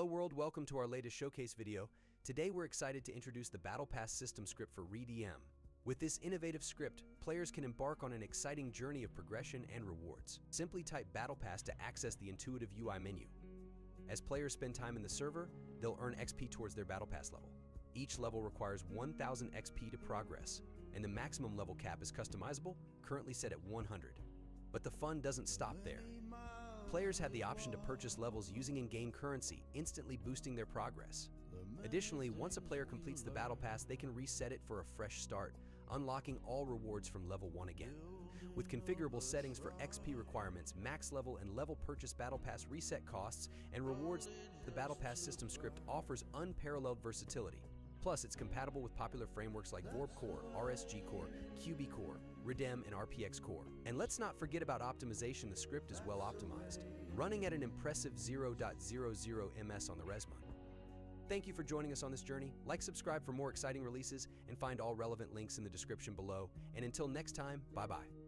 Hello world, welcome to our latest showcase video. Today we're excited to introduce the Battle Pass system script for RedM. With this innovative script, players can embark on an exciting journey of progression and rewards. Simply type Battle Pass to access the intuitive UI menu. As players spend time in the server, they'll earn XP towards their Battle Pass level. Each level requires 1000 XP to progress, and the maximum level cap is customizable, currently set at 100. But the fun doesn't stop there. Players have the option to purchase levels using in-game currency, instantly boosting their progress. Additionally, once a player completes the Battle Pass, they can reset it for a fresh start, unlocking all rewards from level 1 again. With configurable settings for XP requirements, max level and level purchase Battle Pass reset costs, and rewards, the Battle Pass system script offers unparalleled versatility. Plus, it's compatible with popular frameworks like VORP Core, RSG Core, QB Core, RedEm, and RPX Core. And let's not forget about optimization, the script is well optimized, running at an impressive 0.00 ms on the Resmon. Thank you for joining us on this journey. Like, subscribe for more exciting releases, and find all relevant links in the description below. And until next time, bye-bye.